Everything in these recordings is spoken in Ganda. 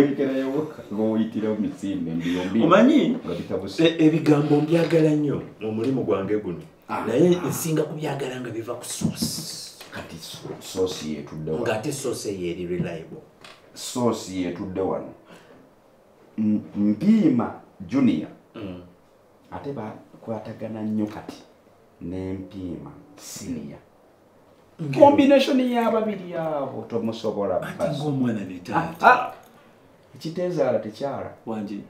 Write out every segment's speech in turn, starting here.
mwekerayo ngaoyitirawo misinde mbiyombi omanyi? E- ebigambo mbyagala nnyo mu mulimu gwange guno. Ah. naye nsinga kubyagala nga biva ku soosi kati so- soosi yetudde ng'ate soosi eyo eri reliable. Soosi yetudde wano. Mpiima junior Mm. ate bakwatagana nnyo kati nempiima siniya combination y'ababiri abo tomusobola ate basi. Ekiteezaala tekyala. Wangi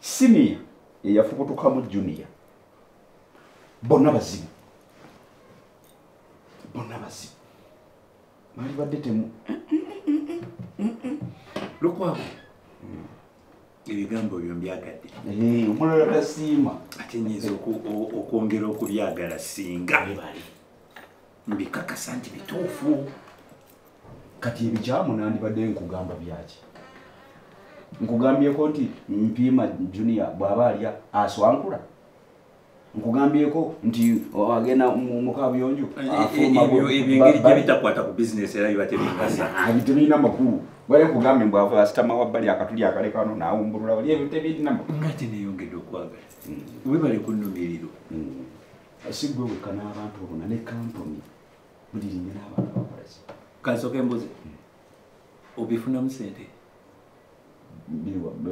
siniya eyafubutukamu junior. Bonna bazibu. Bonna bazibu. Malibadde temu. Lukwago ebigambo byo mbyagadde. Omulala tasiima. Ate nyinza okwongera okubyagala singa. Bali. Mbikakasa nti bituufu. Kati ebikyamu nandibadde nkugamba byaki nkugambyeko nti mpiima junior bw'aba alya aswankula. Nkugambyeko nti agenda mu mu kabuyonjo afuluma ebyo bu- ebyo ba- engeri ba- gye bitakwata ku bizinesi era biba Ah, ebyo tebirina makulu. Bale nkugambye mbwava asitama wabbali akatuli akalekano nawumbulula wali ebyo tebirina makulu. Ngate neyongedde okwagala. Webale kunumiriro si gwe wekka n'abantu bona ne kampuni mulirinye n'abantu abakolaki kansooka embuzi obifunamu sente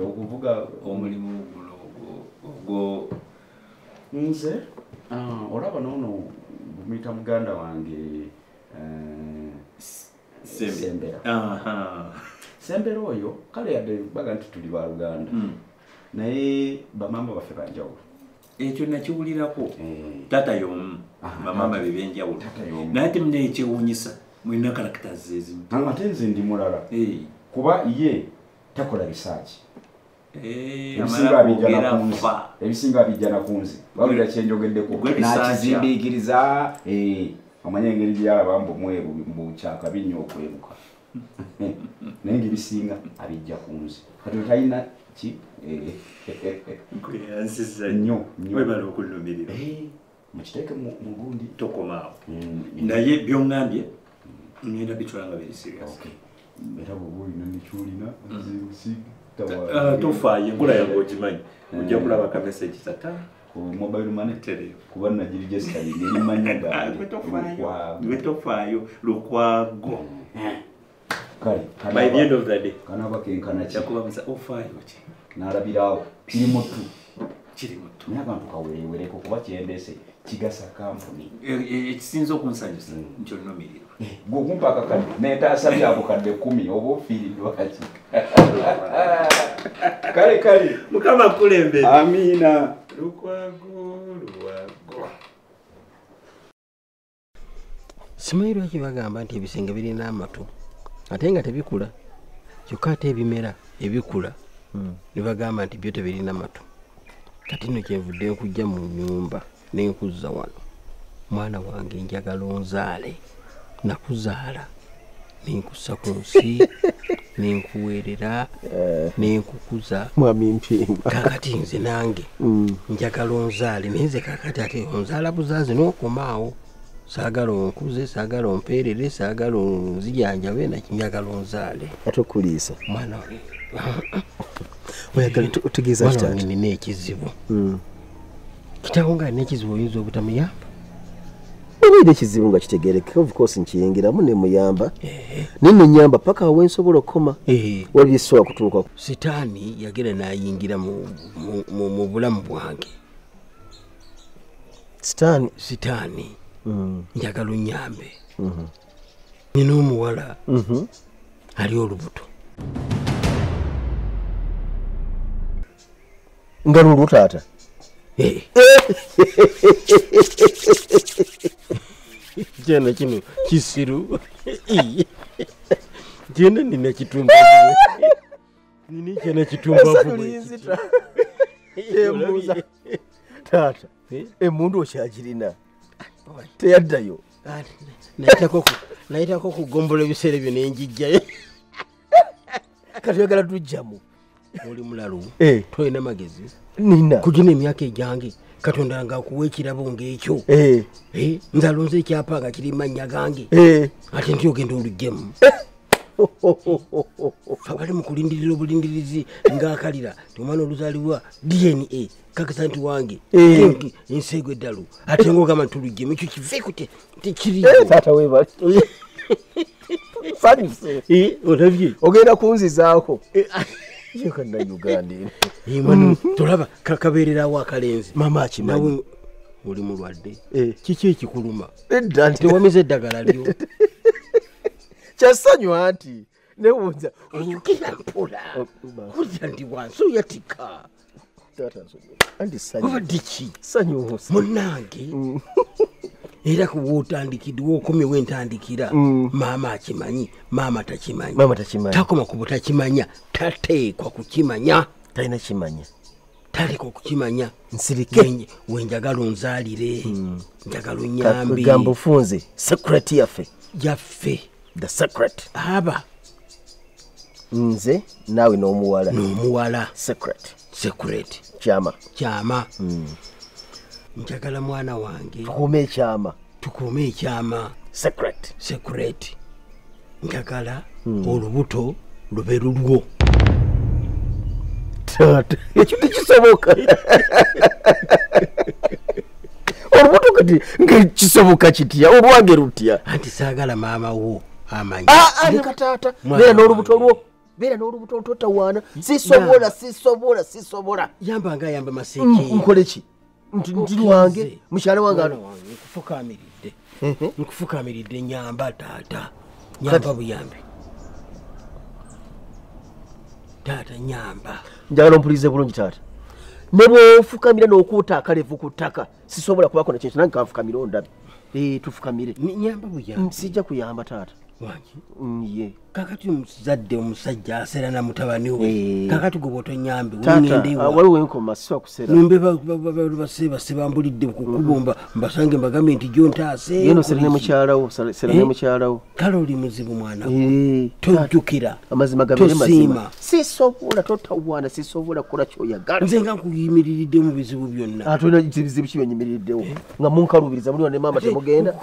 okuvuga omulimu guno ogwo- nze? Ah, olaba noono gumuyita muganda wange eh, sembe Sembera. Sembera oyo kale yadde baga nti tuli baluganda Mm. naye bamama baffe banjawulo. Ekyo nakiwulirako. Eh, taata y'omu. Bamama taata y'omu. naye ate munaye ekyewuunyisa mulina kalakitas ezimu. Ate nze ndi mulala. Eh, kuba ye takola bisaaki eh, ebisinga kwogera nakunze wawulira kyenjogeddeko nakizimbiikiriza eh, omanye engeri gyalaba mbu mweru mbukyakabi nnyo okweruka naye ngaebisinga abijja kunze kati otalina ki? Eh, nnyo webala okunumirira Eh, mukiteeke mu mu gundi. Tokomaawo. Mm, naye byoŋŋambye ngenda bitwala nga biri serious. Okay. Era bwoba olina nekyolina Ah, tofaayo enkula yange ogimanyi. Ojja kulaba ka message tata. Ku mobile money kuba nagiregistaringa erimanya gange gwe tofaayo. Lukwago. lukwago kale by the end of the day. Kanaba kenkana ki? Kyakuba musa ofaayo ki? Nalabirawo kiri mutu kiri muto naye abantu kawerewereko kuba kyendese kigasa kampuni. Ekisinza okunsanyusa nti olunumiriro gwe okumpa akakadde netaasa byako kadde kumi oba ofiiriddwaki kale kale. Mukama kulembere amiina. Lukwago lwago simanyi lwaki bagamba nti ebisenge birina amatu? Ate nga tebikula. Kyokka ate ebimera ebikula ne bagamba nti byo tebirina matu kati nno kyenvudde nkujja mu nyumba nenkuzza wano. Mwana wange njagala onzaale. Nakuzaala. Nenkussa ku nsi nenkuweerera nenkukuza. Mwami mpimba. Kakati nze nange njagala onzaale. Naye nze kakati ate onzaala buzaazi n'okomaawo saagala onkuze saagala ompeerere saagala onzijanjabe nakinjagala onzaale. Ate okuliisa. Mwana wange. Oyagala otegeeza nina ekizibu kitaawo nga alina ekizibu oyinza obutamuyamba obaire ekizibu nga kitegerekeka of course nkiyingiramu nemuyamba naye nenyamba paka awe nsobola okukoma wali bisobola kutuuka sitaani yagenda n'ayingira mu- mu- mu mu bulamu bwange. Sitaani sitaani njagala onyambe nina omuwala. Ali olubuto. Nga lulu taata Kyana kino kisiru. Kyena nina kitumbavuwe nina kyana kitumbavuwe emuuza taata emundu okyagirina teyaddayo nayitako okugombola ebiseera ebyo nenjijjayo kati oyagala tujjamu oli mulalu. Tolina magezi nina. Kugina emyaka egyange katonda nga akuwa ekirabo ngaekyo Eh, Eh, nze alonze ekyapa nga kiri mannya gange. Eh. ate nti ogenda olugjemu fe bali mu kulindirira obulindirizi ng'akalira ti omwana oluzaalibwa dna kakasa nti wange. Enseego eddalu. Ate ngaogamba nti tulugjemu ekyo kiveeko te- tekiriyo taata webali sanyuse Eh, olabye. Ogenda kunzizaako yekannauganda Eh, mwana tolaba ka- kabeererawo akalenzi mama akimanyi. Oli mulwadde. Eh. kiki ekikuluma? Tewamiza eddagala lyo. Kyasanywa nti newunza oyogera mpola kulya ndi wansi oyatika. Obadde ki? Munnange era kuwootandikidde wokomye wentandikira. Maama akimanyi maama takimanyi. Takoma ku butakimanya tateekwa kukimanya talina kimanya. Taleka okukimanya nsirike. Wenj- wenjagala onzaalire. Njagala onyambe. Gamba ofunze secret yaffe. Yaffe. The secret. Aba. Nze naawe n'omuwala. N'omuwala. Secret. Secret. Kyama. Kyama njagala mwana wange. Tukuuma ekyama. Tukuume ekyama. Secret. Secret. Njagala olubuto lube lulwo. Ekyo tekisoboka. Olubuto kati nga kisoboka kitya? Olwange lutya? Anti saagala maama wo amanyi. Leka taata beera n'olubuto lwo. Beera n'olubuto lutotawaana sisobola sisobola sisobola. Yamba nga ayamba Mm, maseke nkole ki nti lwange mukyala wange wange nkufukamiridde nkufukamiridde nyamba taata. Nyamba buyambi. Taata nyamba njagala ompulirize bulungi taata. Ne bwofukamira n'okuuta akalevu ku ttaka sisobola kubako nakintu nange kanfukamire ondabe. Eh, tufukamire. Nyamba buyambi. Sijja kuyamba taata. wange ye kakati omuzadde omusajja aseera na mutabani we Eh. kakati gwe bwotonyambe wengende ah, bambulidde kukubomba mbasange mbagambe nti gyontaase yeno sera ne mukyalawo sera sera ne Eh? kale oli muzibu mwana. Eh, tojjukira. tosiima. sisobola totawaana sisobola kukola kyoyagala. Nze nga nkuyimiridde mu bizibu byonna. Ate olina bizibu ki byenyimiriddewo nga munkalubiriza muliwa ne maama temugenda?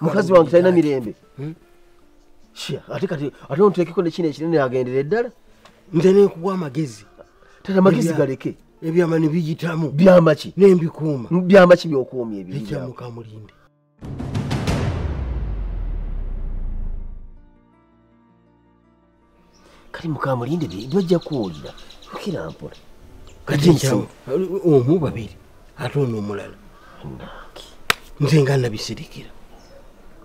mukazi wange talina mirembe. Shia, ate kati ate onteekeko nekino ekinene agendere ddala? Nze nenkuwa amagezi. Tata amagezi galeke? ebyama ne biyitamu byama ki? Nembikuuma byama ki byokuumya ekyamukamulinde kati mukamulinde bajja kuwulira. Ukira mpola. Kati omu babiri ate ono omulala. Nze nga nabisirikira.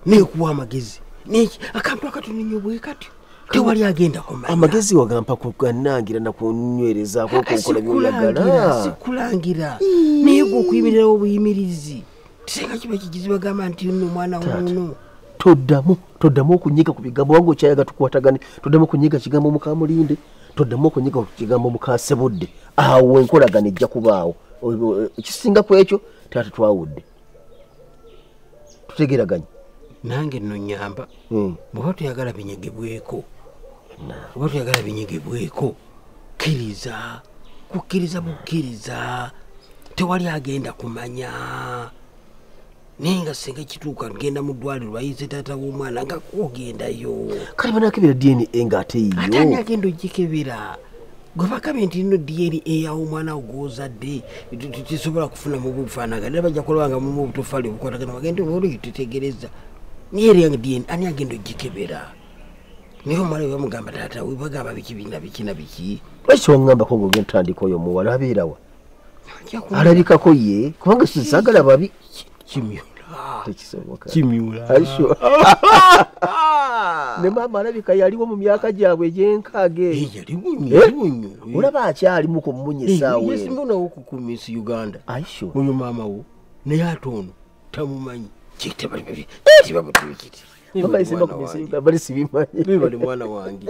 Nekuwa amagezi neki akantu akatoninyo bwe katyo tewali agenda kumanya. amagezi wagampa kuganangira nakunywerezaako okukola sikulangira byoyagala sikulangira. Naye gwe okuyimirirawo obuyimirizi tisenga kiba kigizi bagamba nti nno omwana wuno toddamu toddamu okunyiga ku bigambo wange okyayaga tukwatagane toddamu okunyiga kigambo mukamulinde toddamu okunyiga ku kigambo mukasebudde awo enkolagana ejja kubaawo. Ekisinga ku ekyo taata twawudde. Tutegeraganye nange nno nyamba Mm. bweba tuyagala binyegebweko oba tuyagala binyegebweko kkiriza kukkiriza bukkiriza tewali agenda kumanya. Naye nga singa kituuka genda mu ddwaliro bayize taata w'omwana nga kogendayo kale banakebera dna ng'ate ate ani agenda ogikebera gwe bakabe nti nno dna eyawo omwana wo gwozadde tesobola kufunamu bufaanaga era bajja kulabanga mumu obutofaali obukwatagana bagende olwo tutegereza naye era dna ani agenda ogikebera naye omwana we bamugamba taata we bagamba biki bina biki na biki. Lwaki waŋŋambako ng'ogenda tutandika oyo muwala abeerawa alabikako ye kubanga sisaagala babi. Aisho. ne maama alabika yaliwo mu myaka gyabwe egyenkaaga eyo Eh, yali bunyu yali bunyu olaba akyalimu ku mmunya essaawa eno. yesimbonawo ku miss uganda aisho oyo maama wo naye ate ono tamumanyi bali sibimanyi bibali mwana wange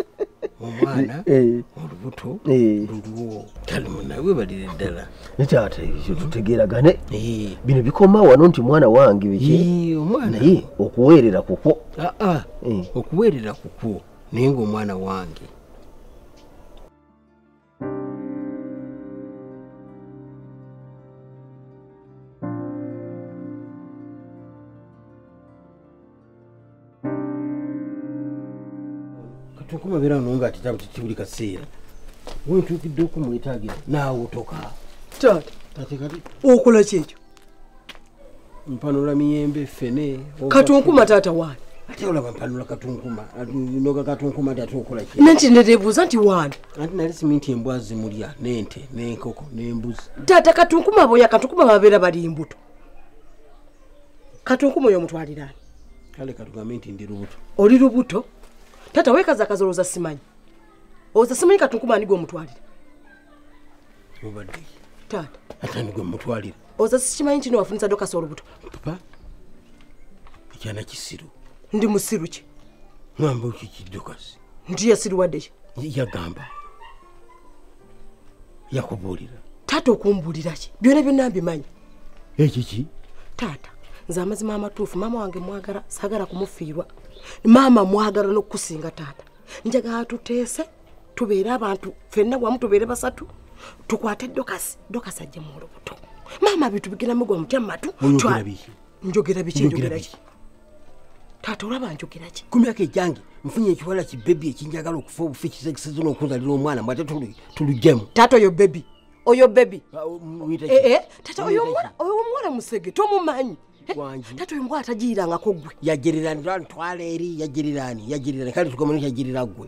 omwana Eh. olubuto Eh. lulwo kale munawe balire ddala ne taata ekyo tutegeragane Eh. bino bikoma wano nti mwana wange biki Yee, omwana naye okuweerera kukwo aa Eh. okuweerera kukwo naye ngaomwana wange kati katunkuma beera no nga atitabu titibuli kaseera. Wentukidde okumwetagira naawutoka taata. Ate kati okola kyekyo? Mpanula miyembe fene katunkuma taata waani ate olaba mpanula katunkuma. Noga katunkuma ati ate okola ki nanti nerebuuza nti waani anti nali siminti embwa zimulya n'ente n'enkoko n'embuzi taata katunkuma boya katunkuma babeera bali mbuto. Katunkuma oyo omutwaliraani kale katugambe nti ndi lubuto. Oli lubuto taata wekazakaza olowooza simanyi. Olowooza simanyi katunkuma ani gwe omutwalira mubadde taata ate ani gwe mutwalira olowooza sikimanyi nti nowafunisa dokasa olubuto. Papa ekyana kisiru. Ndi musiru ki? Ngamba kikiddokasi nti yasiruwadde ki? Yagamba. Yakubuulira. Taata okumbuulira ki? Byona byonna mbimanyi. Ekyo ki? Taata nze amazima amatuufu maama wange mwagala saagala kumufiirwa. Maama mwagala n'okukusinga taata. Njagala tuteese tubeere abantu fenna wamu tubeere basatu tukwate dokasi. Dokasi ajje mu olubuto. Maama bintu bigiramu gwa mutya matu oyogera biki? Njogera biki Njogera ki taata olaba njogera ki? Ku myaka egyange nfunye ekiwala kibebi ekinjagala okufa obufi kisekisezo n'okunzalira omwana mbw ate tulu- tulugemu taata oyo bebi oyo bebi Ah, ki? oyo Muyita omuwala oyo omuwala musege tomumanyi Eh, Wangi. taata oyo omuwala tagiyirangako gwe yagererani ntwala eri yagererani yagererani kale tugamani yagerera gwe.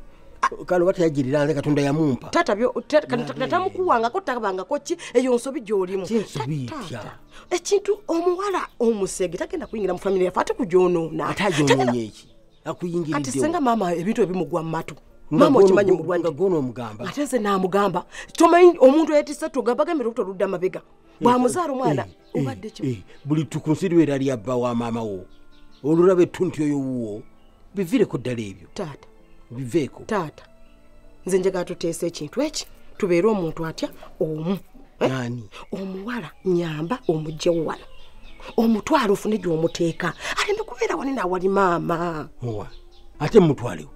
Kale oba teyagerera nze katonda yamumpa taata byo ta- kati natamukuwangako tabangako ki eyo nsobi gyolimu Kinsobi Ta- etya? taata, ekintu omuwala omusege tagenda kuyingira mu famire yafe ate kugyonoona ate agyononye eki? Akuyingiriddewo kati senga maama ebintu ebimugwa mu matu Nga maama gwono- okimanyi nga mulwanyi gwono omugamba. Ate nze namugamba tomanyi omuntu eyetise tugambagambira olubuto oludda mabega bwamuzaala omwana Eh, obadde eh, ki? eh, buli tukunsiru era lyabba wa maama wo olulaba ettunti oyo wuwo biviireko ddala ebyo. Taata. Biveeko. Taata. Nze njagala tuteesa ekintu eki tubeere omuntu atya? Omu. Omuwala nyamba omugjewo wano omutwala ofune gyomuteeka aleme kubeera wani nawali maama. Ate mutwalewo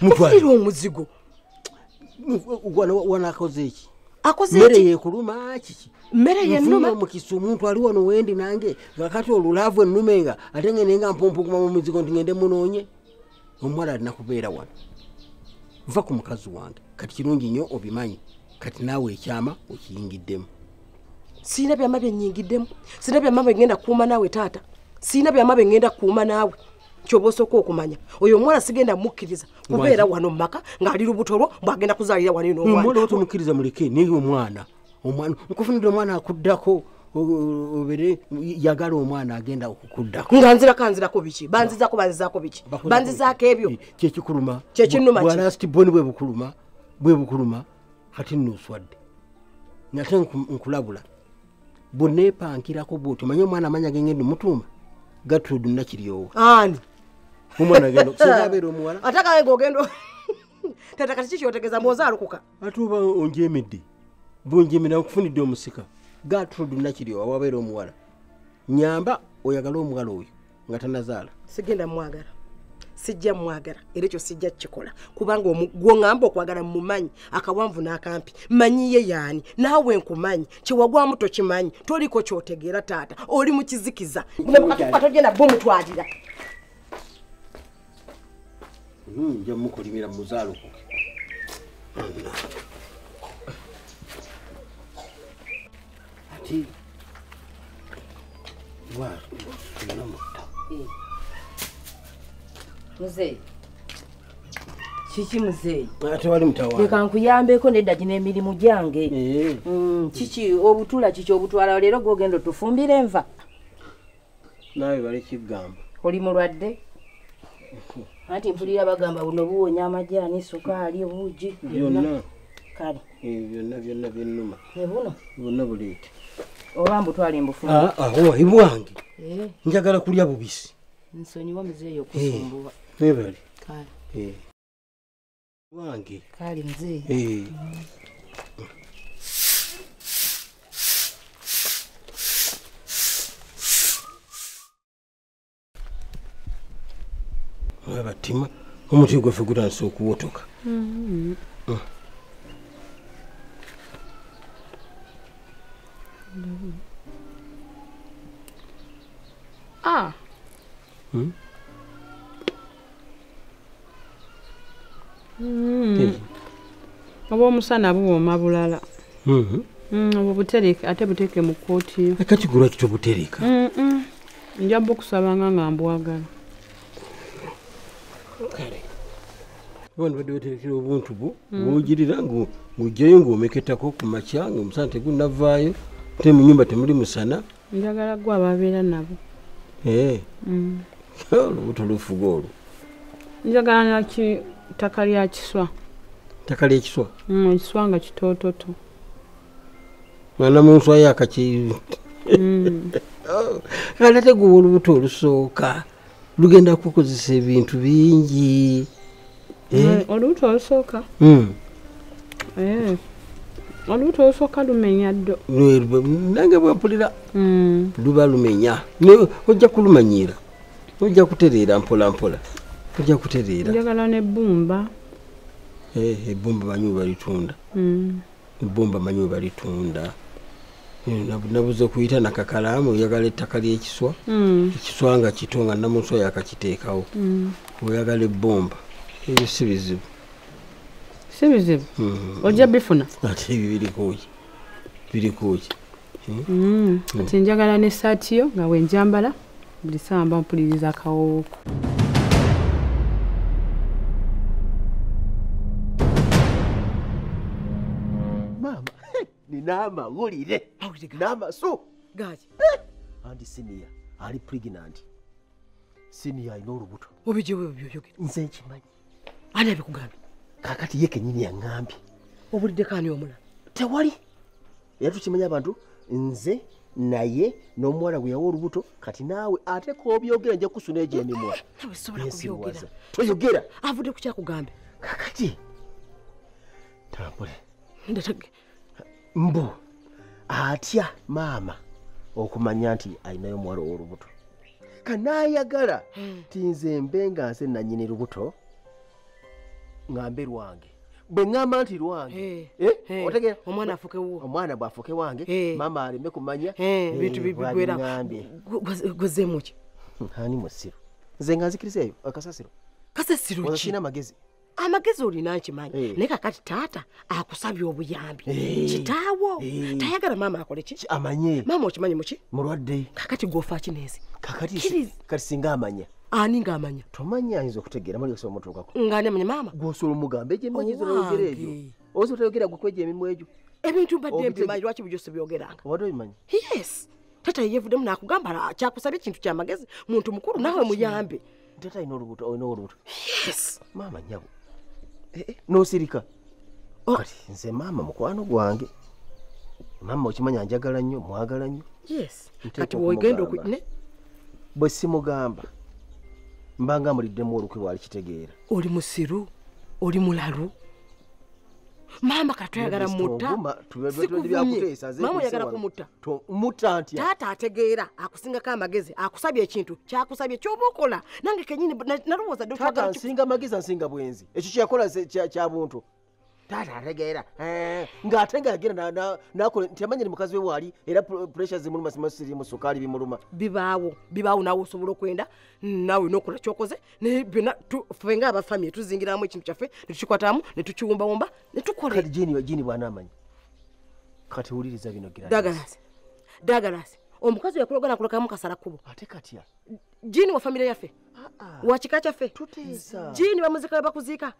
mufunire mutwale omuzigo. Wanakoze eki akoze mmere eki yekuluma kiki mmere yenuma omukisa omuntu ali wano wendi nange kakati olulaavu ennume nga ate ngende nga mpompuguma mu mizigo nti ngende munoonye omuwala alina kubeera wano. Nva ku mukazi wange kati kirungi nnyo obimanyi kati naawe ekyama okiyingiddemu. Siina byama byenyingiddemu siina byama byengenda kukuuma naawe taata. Siina byama byengenda kukuuma naawe. Kyoba osooka okumanya oyo omuwala sigenda mukkiriza kubeera wano mu maka ng'ali lubuto lwo bwagenda kuzaalira wani omuwala n'omwana watomukkiriza muleke naye omwana omwana nkufunira omwana akuddako obere yagala omwana agenda okukuddako. Nga nzirako nzirako biki? Banzizako banzizaako biki? Banzizaako ebyo kyekikuluma Kyekinnuma ki? bwalasti boni bwe bukuluma bwe bukuluma kati nnoswadde nate nku- nkulabula bweneepankirako bwoti omanye omwana amanya gengenda omutuuma gatrudu nakiryowa. Ani? Omwana agenda okusinga abeera omuwala. Ate kawe ngaogenda tata kati kikyotegeeza mbozaalukuka ate oba onjemedde bwonjemera nkufunidde omusika. Gatrudu nakiryowa wabeera omuwala. Nyamba oyagala omuwala oyo nga tanazaala. Sigenda mwagala. Sijja mwagala. Era ekyo sijja kukikola. Kubanga omu- gwoŋŋamba okwagala mumumanyi akawanvu n'akampi. Manyiye yaani? Naawe nkumanyi. Kyewagwamu tokimanyi toliko kyotegeera taata. Oli mu kizikiza. Togenda bwomutwalira nja mukolimira muzaalukuke ati. Muzeeyi kiki muzeeyi ate wali mutawaana. Leka nkuyambeko nedda gino emirimu gyange. Eh, Mm, kiki obutula kiki obutwala? Leero gwogenda otufumbira enva. Naawe bale kigamba oli mulwadde? Anti mpulira bagamba buno buwonya amajaani sukaali obuugi byonna kale. Eh, byonna byonna byennuma. Ne buno? Bwonna buleete oba mbutwale mbufumbi awo bwange. Njagala kulya bubisi. Nsonyiwa muzeeyi okusumbuwa. webale kale. Eh. bwange. Kale muzeeyi Eh. abatima omuti gwaffe gutandise okuwotoka Ah. Eh, oba omusana buwooma bulala. Mm, obwo butereke ate buteeke mu kkooti yo kati gulwa kitobutereka Mm, mm. nja bukusabanga nga mbwagala bona badde baterekera obuntu bwo bwogirira ngaojjayo ng'omeketako ku makya ngaomusana tegunavaayo te mu nyumba temuli musana? Njagala gwe ababeera nabo. Eh, Mm. olubuto lufuga olwo. Njagala naki ttaka lya kiswa. Ttaka lyekiswa Mm, ekiswa nga kitoototo. Mwana mu nswa yakaki Mm. ate guba olubuto olusooka lugenda kukozesa ebintu bingi. Eh, olubuto olusooka? Mm. Eh. Olubuto olusooka lumenya ddo. Nange bwempulira Mm. luba lumenya. Ojja kulumanyiira ojja kutereera mpola mpola ojja kutereera. Njagala nebbumba Eh, ebbumba manyi we balitunda. Mm. ebbumba manyi we balitunda. Eh, nabu- nabuze kuyita nakakalaamu oyagala ettaka lyekiswa. Mm. ekiswa nga kito nga namunswa yakakiteekawo. Oyagala ebbumba. Ebyo si bizibu si bizibu Mhm. ojja bifuna. Ate ebyo birikuki birikuki Mm. kati njagala nesaati yo nga wenjambala buli sawa mba mpuliriza akawooko maama nina amawulire n'amasu gaki andi siniya ali pregnant. Siniya alina olubuto. Obijewe byoyogera. Nze nkimanyi. Ani abikugambye kakati ye kenyini yaŋŋambye obulidde kaani omulala. Tewali. Era tukimanya abantu nze naye n'omuwala gwe yawa olubuto kati naawe ate kobyogera nja kusuna egyo emimwa nawe sobola kubyogera. Yeesiwaza. toyogera. Avudde ku kyakugambye kakati. Tambule. Mbu atya maama okumanya nti alinayo omuwala ow'olubuto? Kanaayagala. Ti nze mbe nga nze nanyini lubuto ŋambe lwange. Bwe ŋŋamba nti lwange Eh, otegeera omwana afuke wuwo omwana bw'afuke wange Eh. maama aleme kumanya Eh, bintu eh, bigwera bw'abiŋŋambye. gwezeemuki ani musiru nze nga nzikiriza eyo akasasiro kasesiro oza ki? Kirina amagezi? Amagezi olina nkimanyi. Eh. naye kakati taata akusabye obuyambi. Eh. kitaawo? Eh. tayagala maama akole ki? Amanye. Maama okimanyi muki mulwadde. Kakati gwofa kinezi kakati singa amanya ani ngaamanya tomanya ayinza okutegeera mali osobola omutuukako ngaani amanya maama? Gwosobola emanyi Owange. zoyogera ebyo. Oza otayogera gwe kwegyo emirimu egyo. Ebintu mbadde mbimanyi lwaki bujose byogeranga? Obadde obimanyi yes. Taata yeyevuddemu nakugamba "Ah, kyakusabye ekintu kyamagezi muntu mukulu naawe muyambe. Tata alina olubuto olina olubuto. Yes. Maama nyabo Eh, eh, n'osirika. Oh. kati nze maama mukwano gwange. Maama okimanya njagala nnyo mwagala nnyo. Yes. Kati ne? Bwe simugamba mbanga muliddemu olukwe bwali kitegeera oli musiru oli mulalu maama katwayagala mutta sikuvumye maama oyagala kumutta taata ategeera akusingako amagezi akusabye ekintu kyakusabye kyoba okola nange kenyini na- nalowooza nsinga magezi ansinga bwenzi ekyo kyeyakola kya buntu taata ategeera ng'ate nga yagenda na- na- nakola nti amanya ni mukazi we waali era puresha zimuluma simasirimu sukaali bimuluma bibaawo bibaawo naawe osobola okwenda naawe nokola kyokoze naye byonna tu- ffe nga abafamiye tuzingiramu ekintu kyaffe netukikwatamu netukiwumbawumba netukola kati jini jini bwanamanyi kati wuliriza bino gira dagalasi dagalasi omukazi yakulogana kulekamu kasala kkubo ate katya jini wa famire yaffe wa kika kyaffe tuteesa jini bamuzika we bakuziika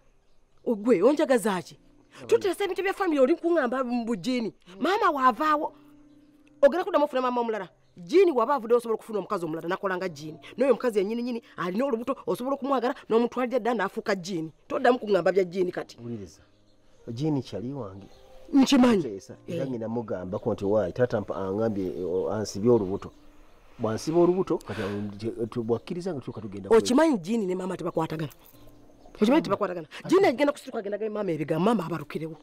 ogwe onjagazaaki tuteesa ebintu bya famire oli kuŋŋamba mu bujini maama waavaawo ogenda kuddamu ofuna maama omulala. Jini waba avuddewo osobola okufuna omukazi omulala nakola nga jini naye omukazi yenyininyini alina olubuto osobola okumwagala n'omutwalira dda n'afuuka jini toddamu kuŋŋamba bya jini kati. Wuliriza jini kyali wange. Nkimanyi. Era nyina mugambako nti waayi taata aŋambye ansibye olubuto. Bwansiba olubuto kati bwakkiriza nga tuka tugenda okimanyi jini ne maama tebakwatagana okimanyi tebakwatagana jini agenda kusituka agenda gaye maama ebigambo maama abalukirewo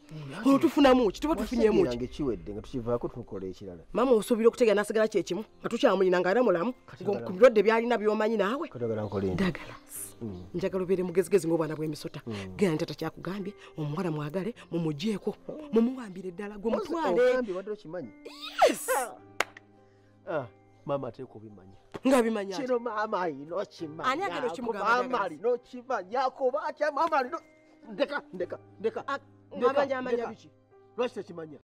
olwo tufunamu ki? Tuba tufunyemu ki? ngaekiwedde nga tukivaako tukola ekirala. Maama osuubira okutegeera nasigala kyekimu nga tukyamunyina nga era mulamu? Ku birwadde byalina byomanyi naawe? Ndi ndagala. Njagala obeere mugezigezi ngaobwana bw'emisota. Genda ntata kyakugambye omuwala mwagale mumugyeko mumuwambire eddala gwe mutwale. wadde okimanyi? Ah, maama ateeka obimanya nga bimanya kino maama alina okimanya Ani agenda okimugamba maama njagala? alina okimanya kuba atya maama alina ndeka ndeka ndeka. Amanya amanya biki lwaki tekimanya